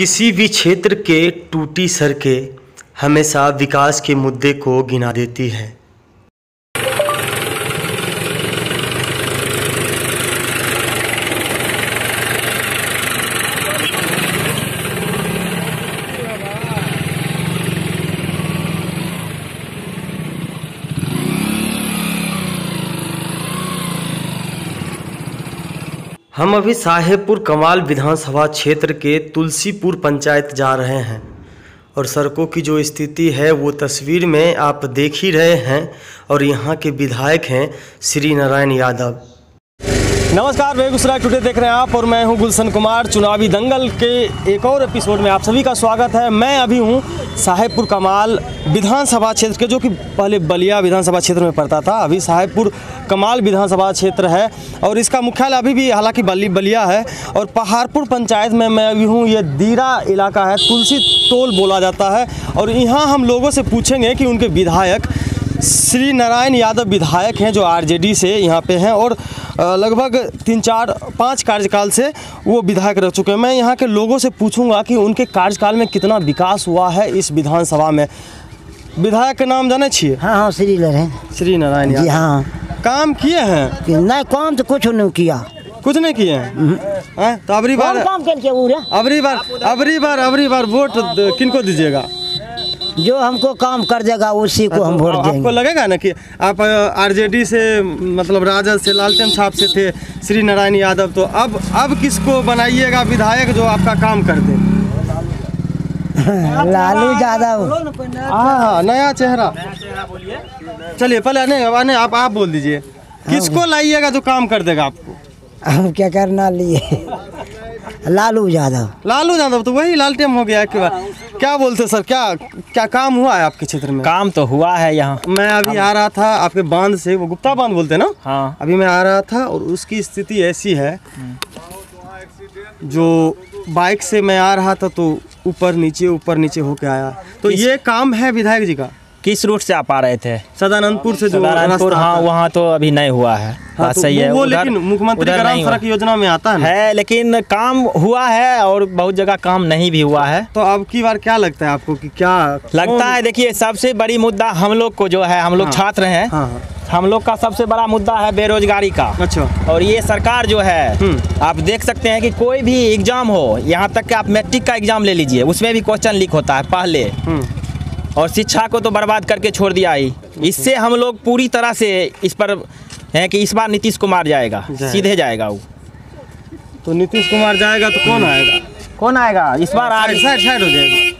किसी भी क्षेत्र के टूटी सड़कें हमेशा विकास के मुद्दे को गिना देती है। हम अभी साहेबपुर कमाल विधानसभा क्षेत्र के तुलसीपुर पंचायत जा रहे हैं और सड़कों की जो स्थिति है, वो तस्वीर में आप देख ही रहे हैं और यहाँ के विधायक हैं श्री नारायण यादव। नमस्कार बेगूसराय टुडे, देख रहे हैं आप और मैं हूँ गुलशन कुमार, चुनावी दंगल के एक और एपिसोड में आप सभी का स्वागत है। मैं अभी हूँ साहेबपुर कमाल विधानसभा क्षेत्र के, जो कि पहले बलिया विधानसभा क्षेत्र में पड़ता था। अभी साहेबपुर कमाल विधानसभा क्षेत्र है और इसका मुख्यालय अभी भी हालाँकि बली बलिया है और पहाड़पुर पंचायत में मैं अभी हूँ ये दीरा इलाका है तुलसी टोल बोला जाता है और यहाँ हम लोगों से पूछेंगे कि उनके विधायक श्री नारायण यादव विधायक हैं जो आरजेडी से यहाँ पे हैं और लगभग तीन चार पाँच कार्यकाल से वो विधायक रह चुके हैं। मैं यहाँ के लोगों से पूछूँगा कि उनके कार्यकाल में कितना विकास हुआ है इस विधानसभा में। विधायक का नाम जाने छिए? हाँ हाँ श्री नारायण। श्री नारायण जी हाँ। काम किए हैं? नहीं काम तो कुछ नहीं किया। कुछ नहीं किए? हैं हैं? तो अबरी बार काम अबरी बार अबरी बार अबरी बार वोट किनको दीजिएगा? जो हमको काम कर देगा उसी को हम वोट तो आपको लगेगा ना कि आप आरजेडी से मतलब राजद से लालटेन छाप से थे श्री नारायण यादव तो अब अब किसको बनाइएगा विधायक जो आपका काम कर दे? लालू यादव। हाँ नया चेहरा। चलिए पहले नहीं आप आप बोल दीजिए। किसको लाइएगा जो काम कर देगा आपको? हम क्या करना लिए? लालू यादव। लालू यादव तो वही लालटेन हो गया एक बार क्या बोलते सर क्या क्या काम हुआ है आपके क्षेत्र में? काम तो हुआ है यहाँ। मैं अभी आ रहा था आपके बाँध से वो गुप्ता बाँध बोलते हैं ना? हाँ। अभी मैं आ रहा था और उसकी स्थिति ऐसी है जो बाइक से मैं आ रहा था तो ऊपर नीचे ऊपर नीचे होके आया। तो ये काम है विधायक जी का? किस रूट से आप आ रहे थे? सदानंदपुर से सदानंदपुर हाँ वहाँ तो अभी नहीं हुआ है। हाँ, बात तो सही है वो उधर- लेकिन मुख्यमंत्री ग्राम सड़क योजना में आता है है लेकिन काम हुआ है और बहुत जगह काम नहीं भी हुआ है। तो अब की बार क्या लगता है आपको कि क्या लगता है देखिए सबसे बड़ी मुद्दा हम लोग को जो है हम लोग हाँ। छात्र हैं। हाँ हाँ। हम लोग का सबसे बड़ा मुद्दा है बेरोजगारी का। अच्छा। और ये सरकार जो है हम्म। आप देख सकते हैं कि कोई भी एग्ज़ाम हो यहाँ तक कि आप मैट्रिक का एग्ज़ाम ले लीजिए उसमें भी क्वेश्चन लीक होता है पहले। हम्म। और शिक्षा को तो बर्बाद करके छोड़ दिया ही। इससे हम लोग पूरी तरह से इस पर हैं कि इस बार नीतीश कुमार जाएगा। सीधे जाएगा वो। तो नीतीश कुमार जाएगा तो कौन आएगा? कौन आएगा? इस बार आर साइड साइड साइड हो जाएगा।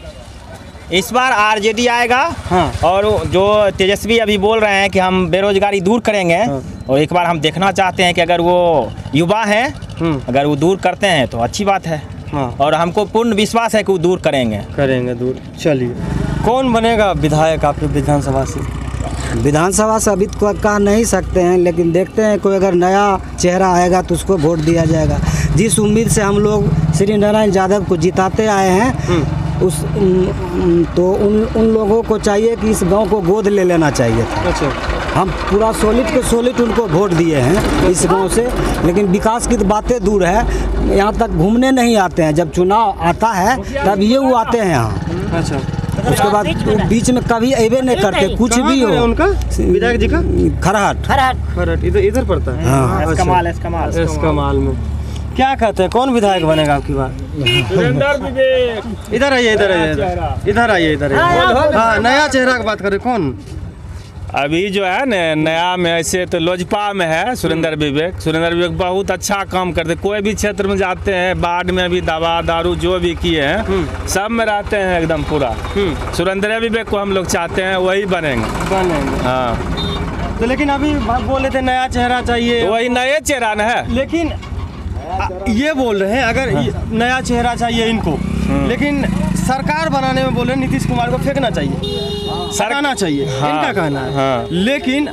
इस बार आरजेडी आएगा हाँ। और जो तेजस्वी अभी बोल रहे हैं कि हम बेरोजगारी दूर करेंगे हाँ। और एक बार हम देखना चाहते हैं कि अगर वो युवा हैं हम्म। अगर वो दूर करते हैं तो अच्छी बात है। हाँ। और हमको पूर्ण विश्वास है कि वो दूर करेंगे। करेंगे दूर। चलिए। कौन बनेगा विधायक आपके विधानसभा से? विधानसभा से अभी तो कह नहीं सकते हैं लेकिन देखते हैं कोई अगर नया चेहरा आएगा तो उसको वोट दिया जाएगा। जिस उम्मीद से हम लोग श्री नारायण यादव को जिताते आए हैं उस तो उन उन लोगों को चाहिए कि इस गाँव को गोद ले लेना चाहिए था। अच्छा। हम पूरा सॉलिड के सॉलिड उनको वोट दिए हैं इस गाँव से लेकिन विकास की तो बातें दूर है। यहाँ तक घूमने नहीं आते हैं जब चुनाव आता है तब ये वो आते हैं यहाँ। अच्छा। उसके बाद बीच में कभी अबे नहीं करते कुछ भी हो उनका? विधायक जी का? खराहट। खरट इधर इधर पड़ता है? हाँ। अच्छा। कमाल कमाल। कमाल में। क्या कहते हैं कौन विधायक बनेगा आपकी बात? इधर आइए इधर आइए इधर- इधर आइए इधर आइए। हाँ नया चेहरा की बात करें कौन? अभी जो है न नया में ऐसे तो लोजपा में है सुरेंद्र विवेक। सुरेंद्र विवेक बहुत अच्छा काम करते कोई भी क्षेत्र में जाते हैं बाढ़ में भी दवा दारू जो भी किए हैं सब में रहते हैं एकदम पूरा। सुरेंद्र विवेक को हम लोग चाहते हैं वही बनेंगे। बनेंगे। हाँ। तो लेकिन अभी बोले थे नया चेहरा चाहिए। वही नए चेहरा न है। लेकिन ये बोल रहे हैं अगर नया चेहरा चाहिए इनको। लेकिन सरकार बनाने में बोले नीतीश कुमार को फेंकना चाहिए। सराहना चाहिए हाँ, इनका कहना है। हाँ। लेकिन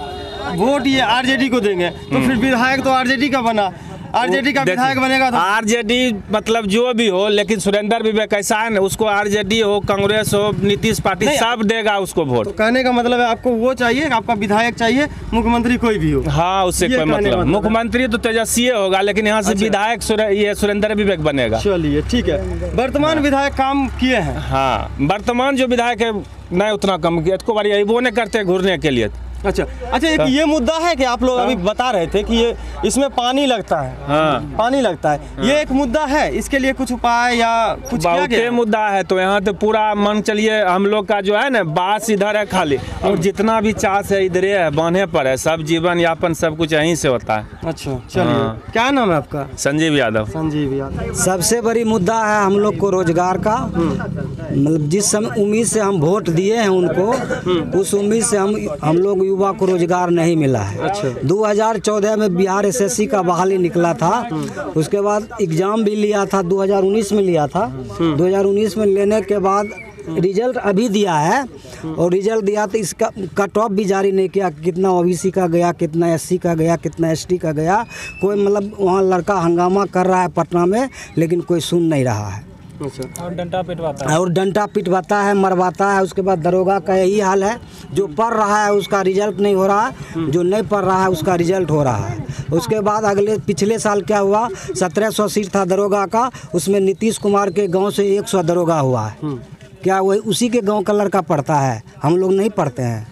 वोट ये आरजेडी को देंगे तो फिर विधायक तो आरजेडी का बना। आरजेडी का विधायक बनेगा तो? आरजेडी मतलब जो भी हो लेकिन सुरेंद्र विवेक ऐसा है ना उसको आरजेडी हो कांग्रेस हो नीतीश पार्टी सब देगा उसको वोट। तो कहने का मतलब है आपको वो चाहिए आपका विधायक चाहिए मुख्यमंत्री कोई भी हो। हाँ उससे कोई मतलब मतलब मुख्यमंत्री तो तेजस्वी होगा लेकिन यहाँ से अच्छा। विधायक ये सुरेंद्र विवेक बनेगा। चलिए ठीक है। वर्तमान विधायक काम किए हैं? हाँ वर्तमान जो विधायक है नहीं उतना कम किया बारी वो नहीं करते घूरने के लिए। अच्छा अच्छा एक ये मुद्दा है कि आप लोग अभी बता रहे थे कि ये इसमें पानी लगता है। हाँ। पानी लगता है। हाँ। ये एक मुद्दा है इसके लिए कुछ उपाय या कुछ किया बहुते मुद्दा है तो यहाँ तो पूरा मन चलिए हम लोग का जो है ना बास इधर है खाली। और जितना भी चास है इधर है बांधे पर है सब जीवन यापन सब कुछ यहीं से होता है। अच्छा चलिए। हाँ। क्या नाम है आपका? संजीव यादव। संजीव यादव। सबसे बड़ी मुद्दा है हम लोग को रोज़गार का। मतलब जिस समय उम्मीद से हम वोट दिए हैं उनको उस उम्मीद से हम हम लोग युवा को रोज़गार नहीं मिला है। अच्छा। 2014 में बिहार एसएससी का बहाली निकला था। उसके बाद एग्ज़ाम भी लिया था 2019 में लिया था। 2019 में लेने के बाद रिज़ल्ट अभी दिया है। और रिज़ल्ट दिया तो इसका कट ऑफ़ भी जारी नहीं किया। कितना ओबीसी का गया कितना एससी का गया कितना एसटी का गया। कोई मतलब वहाँ लड़का हंगामा कर रहा है पटना में लेकिन कोई सुन नहीं रहा है। अच्छा। और डंटा पिटवाता है। मरवाता है उसके बाद दरोगा का यही हाल है। जो पढ़ रहा है उसका रिज़ल्ट नहीं हो रहा है जो नहीं पढ़ रहा है उसका रिज़ल्ट हो रहा है। उसके बाद अगले पिछले साल क्या हुआ सत्रह सौ सीट था दरोगा का उसमें नीतीश कुमार के गाँव से एक सौ दरोगा हुआ है। क्या वही उसी के गाँव का लड़का पढ़ता है? हम लोग नहीं पढ़ते हैं।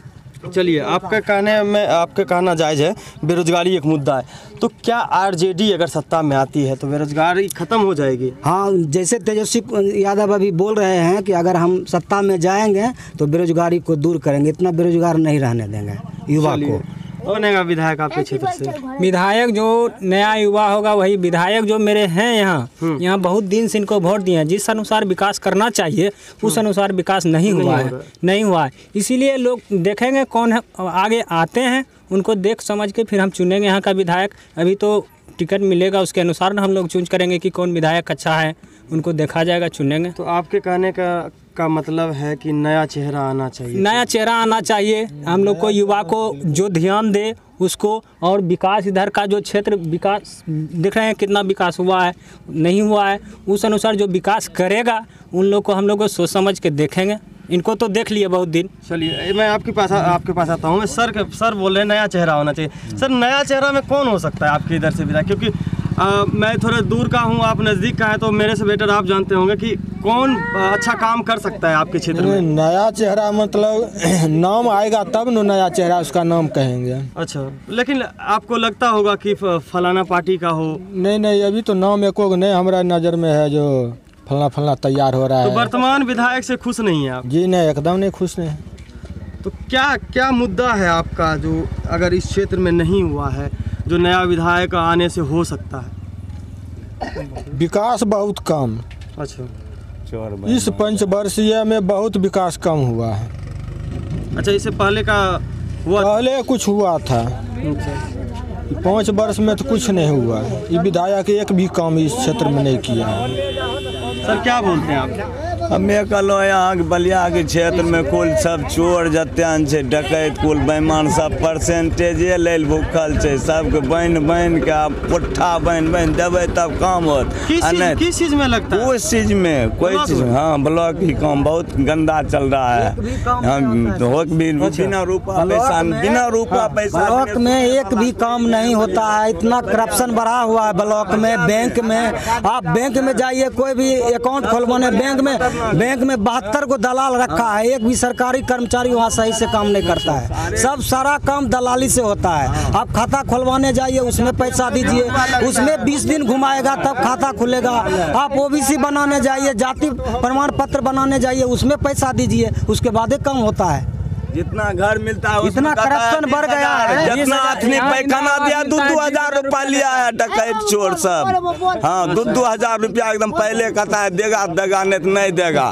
चलिए आपका कहने में आपका कहना जायज़ है बेरोजगारी एक मुद्दा है। तो क्या आरजेडी अगर सत्ता में आती है तो बेरोजगारी खत्म हो जाएगी? हाँ जैसे तेजस्वी यादव अभी बोल रहे हैं कि अगर हम सत्ता में जाएँगे तो बेरोजगारी को दूर करेंगे इतना बेरोजगार नहीं रहने देंगे युवा को। बनेगा विधायक आपके क्षेत्र से। विधायक जो नया युवा होगा वही विधायक जो मेरे हैं यहाँ यहाँ बहुत दिन से इनको वोट दिए हैं। जिस अनुसार विकास करना चाहिए उस अनुसार विकास नहीं हुआ है नहीं हुआ है। इसीलिए लोग देखेंगे कौन है आगे आते हैं उनको देख समझ के फिर हम चुनेंगे यहाँ का विधायक। अभी तो टिकट मिलेगा उसके अनुसार ना हम लोग चूज़ करेंगे कि कौन विधायक अच्छा है उनको देखा जाएगा चुनेंगे। तो आपके कहने का का मतलब है कि नया चेहरा आना चाहिए। नया चेहरा आना चाहिए। हम लोग को युवा को जो ध्यान दे उसको और विकास इधर का जो क्षेत्र विकास देख रहे हैं कितना विकास हुआ है नहीं हुआ है उस अनुसार जो विकास करेगा उन लोग को हम लोग को सोच समझ के देखेंगे। इनको तो देख लिए बहुत दिन। चलिए मैं आपके पास आपके पास आता हूँ। सर सर बोल रहे हैं नया चेहरा होना चाहिए। सर नया चेहरा में कौन हो सकता है आपके इधर से विधायक क्योंकि आ, मैं थोड़ा दूर का हूँ आप नज़दीक का है तो मेरे से बेटर आप जानते होंगे कि कौन अच्छा काम कर सकता है आपके क्षेत्र में। नया चेहरा मतलब नाम आएगा तब न नया चेहरा उसका नाम कहेंगे। अच्छा लेकिन आपको लगता होगा कि फलाना पार्टी का हो। नहीं नहीं अभी तो नाम एको नहीं हमारा नज़र में है जो फलना फलना तैयार हो रहा तो है। वर्तमान विधायक से खुश नहीं है आप? जी नहीं एकदम नहीं खुश नहीं। तो क्या क्या मुद्दा है आपका जो अगर इस क्षेत्र में नहीं हुआ है? जो नया विधायक आने से हो सकता है। विकास बहुत कम। अच्छा। इस पंचवर्षीय में बहुत विकास कम हुआ है। अच्छा इससे पहले का हुआ पहले कुछ हुआ था। पाँच वर्ष में तो कुछ नहीं हुआ ये विधायक एक भी काम इस क्षेत्र में नहीं किया है। सर क्या बोलते हैं आप? हमें कहलहुँ यहाँ बलिया के क्षेत्र में कुल सब चोर जतेक छै डकैत कुल बेईमान सब परसेंटेजे लेल भूखल छै। सबके बान्हि बान्हि के आब पुट्ठा बान्हि बान्हि देबै तब काम होत। किस चीज़ नहीं किस चीज़ में लगता है? उस चीज़ में कोई चीज़ हाँ ब्लॉक ही काम बहुत गंदा चल रहा है। हम तो हो भी बिना रुपया पैसा बिना पैसा हाँ, ब्लॉक में एक भी काम नहीं होता है। इतना करप्शन बढ़ा हुआ है ब्लॉक में बैंक में। आप बैंक में जाइए कोई भी अकाउंट खोलवाने बैंक में बैंक में बहत्तर को दलाल रखा है, एक भी सरकारी कर्मचारी वहाँ सही से काम नहीं करता है। सब सारा काम दलाली से होता है। आप खाता खुलवाने जाइए, उसमें पैसा दीजिए, उसमें बीस दिन घुमाएगा, तब खाता खुलेगा। आप ओबीसी बनाने जाइए, जाति प्रमाण पत्र बनाने जाइए, उसमें पैसा दीजिए, उसके बाद काम होता है। जितना घर मिलता है इतना करप्शन बढ़ गया है। जितना आदमी पैखाना दिया दो दो हज़ार रुपया लिया है डकैत चोर सब हाँ दो दो हज़ार रुपया एकदम पहले कहता है देगा देगा नहीं तो नहीं देगा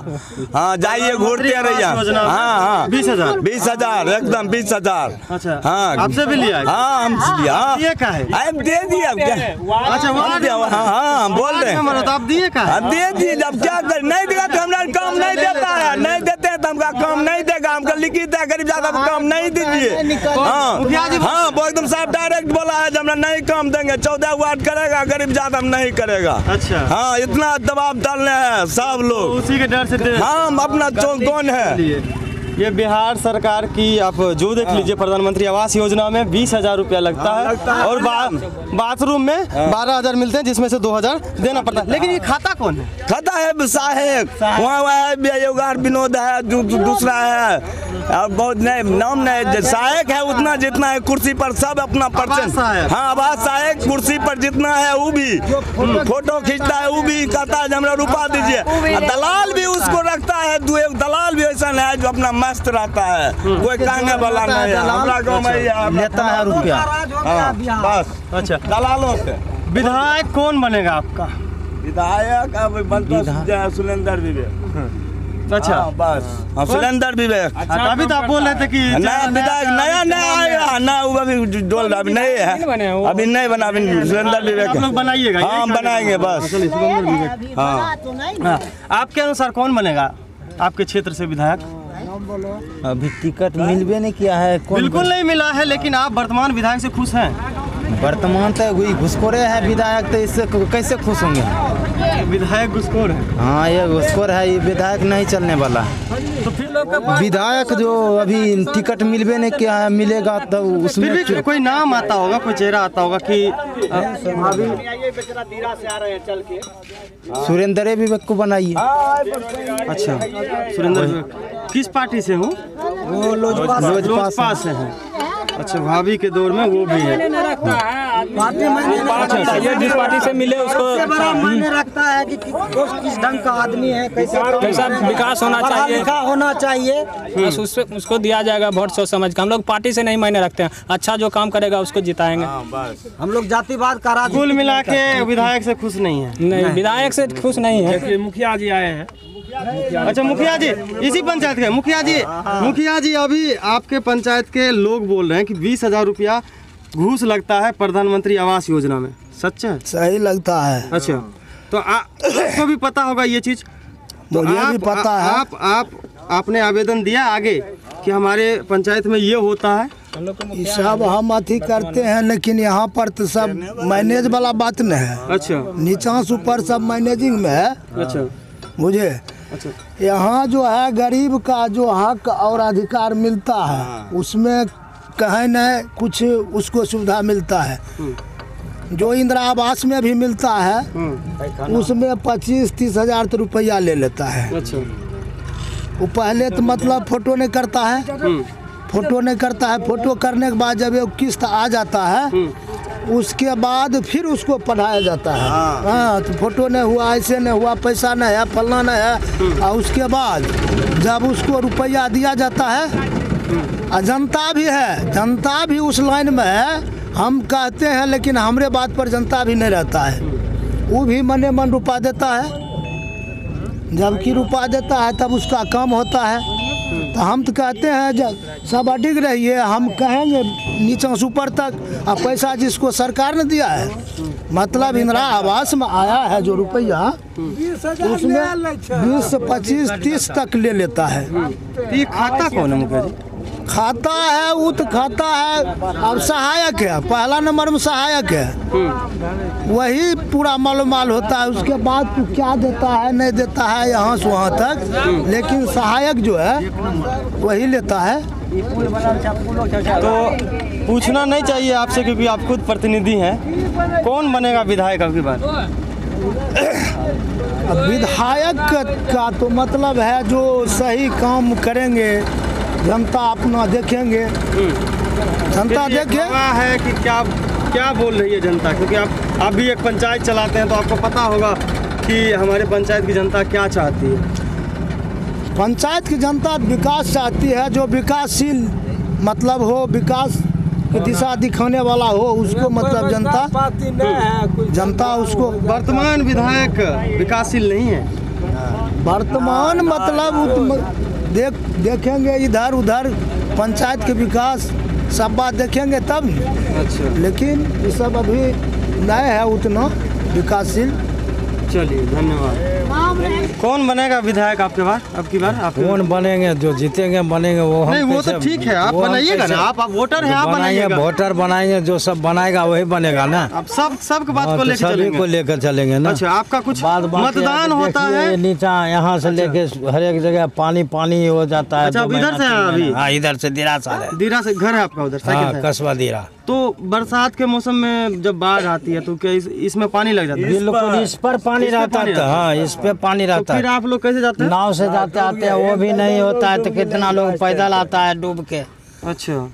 हाँ जाइए घूरते रहिए हाँ हाँ बीस हज़ार बीस हज़ार एकदम बीस हज़ार अच्छा हाँ आपसे भी लिया हाँ हम दिया हाँ दिए का है अब दे दिए अच्छा हम हाँ हाँ हम बोल रहे हैं तो आप दिए का है? अब दे दिए जब क्या नहीं देगा तो हमारा काम नहीं देता है नहीं हैं तो हमका काम नहीं देगा हमको लिखित है गरीब ज़्यादा काम नहीं दीजिए। हाँ हाँ वो एकदम साहब डायरेक्ट बोला है जो हमरा नहीं काम देंगे चौदह वार्ड करेगा गरीब ज़्यादा हम नहीं करेगा। अच्छा। हाँ इतना दबाव डालने हैं सब लोग। उसी के डर से हाँ हम अपना कौन है? ये बिहार सरकार की आप जो देख लीजिए प्रधानमंत्री आवास योजना में बीस हज़ार रुपया लगता है और बाथरूम में बारह हज़ार मिलते हैं जिसमें से दो हज़ार देना पड़ता है। लेकिन ये खाता कौन है? खाता है सहायक वहाँ वहाँ विनोद है दूसरा है। और बहुत नहीं नाम नहीं सहायक है उतना जितना है कुर्सी पर सब अपना परसेंट हाँ आवास सहायक कुर्सी पर जितना है वो भी। फ़ोटो खींचता है वो भी कहता है हमरा रुपा दीजिए। दलाल भी उसको रखता है दो एक दलाल भी ऐसा है जो अपना मस्त रहता है। कोई कांगे वाला नहीं है। हमरा गाँव में ही है लेता है रुपया। हाँ, बस। अच्छा। दलालों से। विधायक कौन बनेगा आपका? विधायक अब बनता है सुरेंद्र विवेक। अच्छा। हाँ, बस। हाँ। सुरेंद्र विवेक। अभी तो आप बोल रहे थे कि नया विधायक नया नया आएगा ना वो अभी डोल अभी नहीं है अभी नहीं बना अभी सुरेंद्र विवेक। आप लोग बनाइएगा हाँ बनाएँगे बस। चलिए, सुरेंद्र विवेक। हाँ हाँ, आपके अनुसार कौन बनेगा? आपके क्षेत्र से विधायक? अभी टिकट मिलबे नहीं किया है कौन बिल्कुल नहीं मिला है लेकिन आप वर्तमान विधायक से खुश हैं। वर्तमान तो वही घुसखोरे है विधायक तो इससे कैसे खुश होंगे? विधायक घुसखोर है। हाँ ये घुसखोर है ये विधायक नहीं चलने वाला। तो फिर लोग विधायक जो अभी टिकट मिलवे नहीं किया है मिलेगा तो फिर उसमें भी कोई नाम आता होगा कोई चेहरा आता होगा कि सुरेंद्र विवेक को बनाइए। अच्छा। सुरेंद्र किस पार्टी से हूँ? वो लोजपा से हैं। अच्छा भाभी के दौर में वो भी है। पार्टी मायने नहीं अच्छा, रखता ये जिस पार्टी से मिले उसको बड़ा मायने रखता है कि किस ढंग का आदमी है कैसे कैसा विकास होना चाहिए। लिखा होना चाहिए। बस उससे उसको दिया जाएगा वोट सोच समझ के। हम लोग पार्टी से नहीं मायने रखते हैं। अच्छा जो काम करेगा उसको जिताएँगे। हम लोग जातिवाद का राज कुल मिला के विधायक से खुश नहीं है। नहीं विधायक से खुश नहीं है। मुखिया जी आए हैं। अच्छा मुखिया जी इसी पंचायत के मुखिया जी मुखिया जी अभी आपके पंचायत के लोग बोल रहे हैं कि बीस हज़ार रुपया घूस लगता है प्रधानमंत्री आवास योजना में। सच है? सही लगता है। अच्छा तो आ- आपको भी पता होगा ये चीज़। तो मुझे भी आप, पता है। आप आप आपने आवेदन दिया आगे कि हमारे पंचायत में ये होता है? ये सब हम अथी करते हैं लेकिन यहाँ पर तो सब मैनेज वाला बात नहीं है। अच्छा। नीचा से ऊपर सब मैनेजिंग में है। अच्छा। मुझे। अच्छा। यहाँ जो है गरीब का जो हक और अधिकार मिलता है हाँ। उसमें कहीं न कुछ उसको सुविधा मिलता है। जो इंदिरा आवास में भी मिलता है उसमें पच्चीस तीस हज़ार तो रुपया ले लेता है। अच्छा। वो पहले तो मतलब फ़ोटो नहीं करता है। फ़ोटो नहीं करता है। फ़ोटो करने के बाद जब एक किस्त आ जाता है उसके बाद फिर उसको पढ़ाया जाता है। हाँ। तो फ़ोटो नहीं हुआ ऐसे नहीं हुआ पैसा नहीं है फलना नहीं है। और उसके बाद जब उसको रुपया दिया जाता है और जनता भी है जनता भी उस लाइन में है हम कहते हैं लेकिन हमरे बात पर जनता भी नहीं रहता है। वो भी मने मन रुपा देता है। जबकि रुपा देता है तब उसका काम होता है। तो हम तो कहते हैं जब सब अडिग रहिए हम कहेंगे नीचे से ऊपर तक। अब पैसा जिसको सरकार ने दिया है मतलब इंदिरा आवास में आया है जो रुपया उसमें बीस से पच्चीस तीस तक ले लेता है। तो ये खाता कौन है मुखिया जी? खाता है वो तो खाता है। अब सहायक है पहला नंबर में सहायक है। वही पूरा मालूमाल होता है उसके बाद तू क्या देता है नहीं देता है यहाँ से वहाँ तक। लेकिन सहायक जो है वही लेता है। तो पूछना नहीं चाहिए आपसे क्योंकि आप खुद प्रतिनिधि हैं। कौन बनेगा विधायक अब की बार? अब विधायक का तो मतलब है जो सही काम करेंगे जनता अपना देखेंगे। जनता देखे? है कि क्या क्या बोल रही है जनता? क्योंकि आप आप भी एक पंचायत चलाते हैं तो आपको पता होगा कि हमारे पंचायत की जनता क्या चाहती है। पंचायत की जनता विकास चाहती है जो विकासशील मतलब हो विकास दिशा दिखाने वाला हो उसको मतलब जनता जनता उसको वर्तमान विधायक विकासशील नहीं है। वर्तमान मतलब देख देखेंगे इधर उधर पंचायत के विकास सब बात देखेंगे तब। अच्छा। लेकिन ये सब अभी नहीं है उतना विकासशील। चलिए धन्यवाद। कौन बनेगा विधायक आपके बार अब की बार आप कौन बनेंगे जो जीतेंगे बनेंगे वो हम नहीं वो तो ठीक है आप बनाइएगा ना आप वोटर हैं आप बनाइएगा। वोटर बनाएँगे जो सब बनाएगा वही बनेगा ना। आप सब सबके बात हाँ, को तो लेकर सभी को लेकर चलेंगे ना। अच्छा आपका कुछ मतदान होता है? अच्छा। नीचा यहाँ से लेके हर एक जगह पानी पानी हो जाता है अच्छा, इधर से अभी? हाँ इधर से दिरा साल है। दीरा से घर है आपका उधर हाँ कस्बा दीरा। तो बरसात के मौसम में जब बाढ़ आती है तो क्या इसमें पानी लग जाता है? इस पर पानी रहता है। रहता है। हाँ इस पे पानी रहता तो फिर है। आप लोग कैसे जाते हैं? नाव से जाते आते हैं वो भी नहीं होता है तो कितना लोग पैदल आता है डूब के। अच्छा।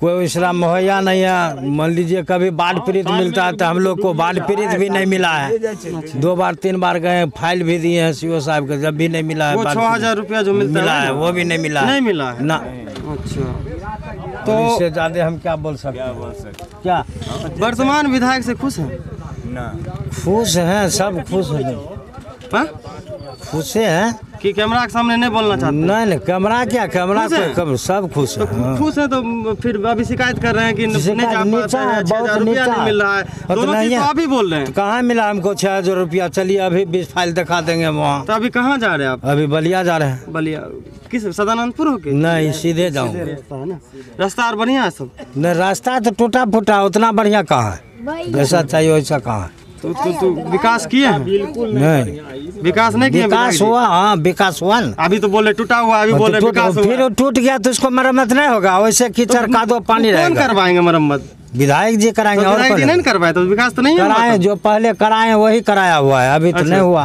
कोई इसरा मुहैया नहीं है। मान लीजिए कभी बाढ़ पीड़ित मिलता है तो हम लोग को बाढ़ पीड़ित भी नहीं मिला है। दो बार तीन बार गए फ़ाइल भी दिए हैं सीओ साहब के जब भी नहीं मिला है वो छह हज़ार रुपया जो मिलता मिला है है वो भी नहीं मिला नहीं मिला है? ना। अच्छा। तो तो इससे ज़्यादा हम क्या बोल सकते हैं? क्या वर्तमान विधायक से खुश है? खुश हैं सब खुश हैं। हाँ? खुश हैं? कि कैमरा के सामने नहीं बोलना चाहते? नहीं नहीं कैमरा क्या? कैमरा खुश? को कब सब खुश है हाँ। खुश है तो फिर अभी शिकायत कर रहे हैं कि नहीं जा पाते नीचा हैं है, छह बहुत हज़ार रुपया नीचा नहीं मिल रहा है। तो दोनों चीज़ तो आप ही बोल रहे हैं। तो कहाँ मिला हमको छह हज़ार रुपया? चलिए अभी बीस फ़ाइल दिखा देंगे वहाँ। तो अभी कहाँ जा रहे हैं आप? अभी बलिया जा रहे हैं। बलिया किस सदानंदपुर हो के नहीं सीधे रास्ता रास्ता और बढ़िया है सब? नहीं रास्ता तो टूटा फूटा उतना बढ़िया कहाँ है? जैसा चाहिए वैसा कहाँ है? तो तो, तो विकास किए हैं? नहीं। विकास नहीं किए विकास हुआ हाँ विकास हुआ ना। अभी तो बोले टूटा हुआ अभी तो बोले विकास फिर टूट गया तो उसको मरम्मत नहीं होगा वैसे कीचड़ का दो पानी कौन करवाएँगे मरम्मत? विधायक जी तो कराएँगे और विधायक जी नहीं करवाए तो विकास तो नहीं हुआ कराए जो पहले कराए वही कराया हुआ है अभी तो अच्छा। नहीं हुआ।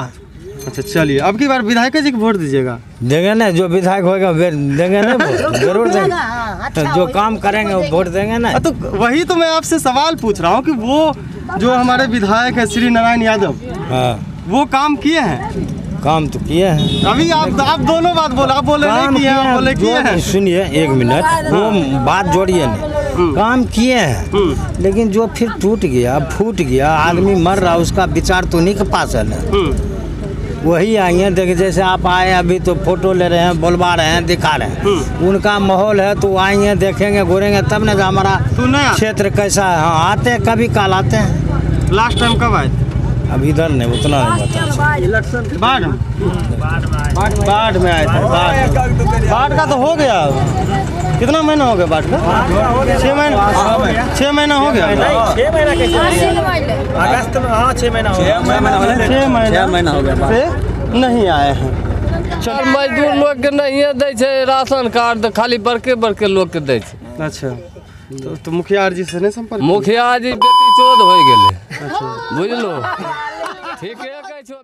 अच्छा चलिए अब की बार विधायक जी को वोट दीजिएगा। देंगे ना जो विधायक होगा देंगे ना ज़रूर देंगे। तो जो काम करेंगे वो वोट देंगे ना? हाँ, तो वही तो मैं आपसे सवाल पूछ रहा हूँ कि वो जो हमारे विधायक है श्री नारायण यादव हाँ। वो काम किए हैं? काम तो किए हैं। अभी आप आप दोनों बात बोले आप बोले काम नहीं किए हैं, बोले किए हैं। सुनिए एक मिनट वो बात जोड़िए नहीं काम किए हैं लेकिन जो फिर टूट गया फूट गया आदमी मर रहा उसका विचार तो उन्हीं के पास है ना। हम्म, वही आएँगे देखिए जैसे आप आए अभी तो फ़ोटो ले रहे हैं बोलवा रहे हैं दिखा रहे हैं। उनका माहौल है तो आएँगे देखेंगे घूरेंगे तब ना हमारा तू? क्षेत्र कैसा है। हाँ आते हैं कभी काल आते हैं। लास्ट टाइम कब आए? अब इधर नहीं उतना नहीं बता बाढ़ में। बाढ़ में आए थे बाढ़ का तो हो गया। कितना महीना हो गया बाढ़ का? छः महीना छः महीना हो गया। छः महीना अगस्त में हाँ छः महीना छः महीना महीना हो गया से नहीं आए हैं। और मजदूर लोग के नहीं दै छै राशन कार्ड तऽ खाली बड़के बड़के लोग के दै छै। अच्छा। तो, तो मुखिया जी से नहीं संपर्क मुखिया जी बेटी चोद हो गेलै। बुझलो? ठीके कहै छो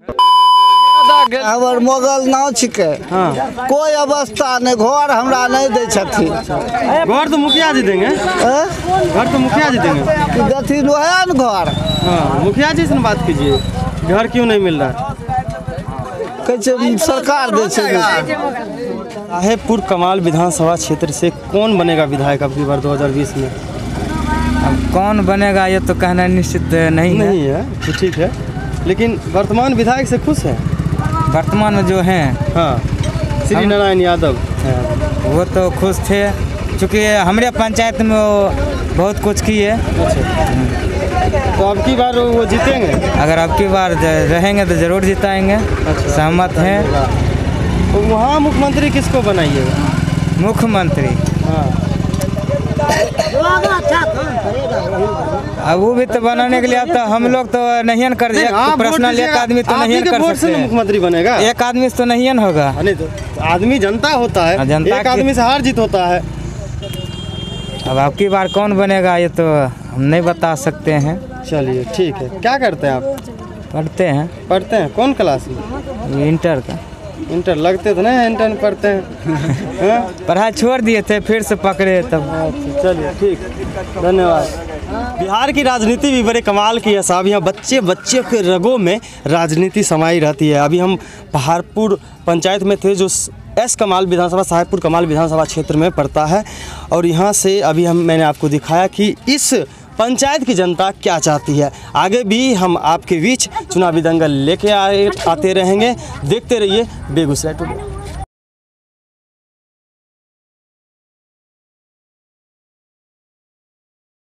हमर मोगल नाव छिकै। कोई अवस्था नहीं घर हमरा नहीं दै छथिन। घर तो मुखिया जी देंगे। घर तो मुखिया जी देंगे। देथिन न घर। हाँ मुखिया जी से बात कीजिए। घर क्यों नहीं मिल रहा? है कहै सरकार दै छै साहेबपुर कमाल विधानसभा क्षेत्र से कौन बनेगा विधायक अब की बार 2020 में? अब कौन बनेगा ये तो कहना निश्चित नहीं है। नहीं है तो ठीक है। लेकिन वर्तमान विधायक से खुश है? वर्तमान में जो हैं हाँ श्री नारायण यादव। वो तो खुश थे चूँकि हमारे पंचायत में वो बहुत कुछ किए। तो अब की बार वो जीतेंगे? अगर अब की बार रहेंगे तो ज़रूर जिताएँगे। अच्छा, सहमत हैं। तो वहाँ मुख्यमंत्री किसको बनाइएगा? मुख्यमंत्री। हाँ। अब वो भी तो बनाने के लिए अब तो हम लोग तो नहीं कर नहीं, पर्सनल एक आदमी तो नहीं कर सकते मुख्यमंत्री बनेगा। एक आदमी से तो नहीं होगा। नहीं तो आदमी जनता होता है। हाँ, जनता एक आदमी से हार जीत होता है। अब आपकी बार कौन बनेगा ये तो हम नहीं बता सकते हैं। चलिए ठीक है। क्या करते हैं आप? पढ़ते हैं। पढ़ते हैं। कौन क्लास में? इंटर का। इंटर लगते तो नहीं इंटर पढ़ते हैं। हाँ? पढ़ाई छोड़ दिए थे फिर से पकड़े तब। अच्छा चलिए ठीक। धन्यवाद। बिहार की राजनीति भी बड़े कमाल की है साहब। यहाँ बच्चे बच्चे के रगों में राजनीति समाई रहती है। अभी हम पहाड़पुर पंचायत में थे जो एस कमाल विधानसभा साहेबपुर कमाल विधानसभा क्षेत्र में पड़ता है। और यहाँ से अभी हम मैंने आपको दिखाया कि इस पंचायत की जनता क्या चाहती है? आगे भी हम आपके बीच चुनावी दंगल लेके आए, आते रहेंगे। देखते रहिए, बेगूसराय टुडे।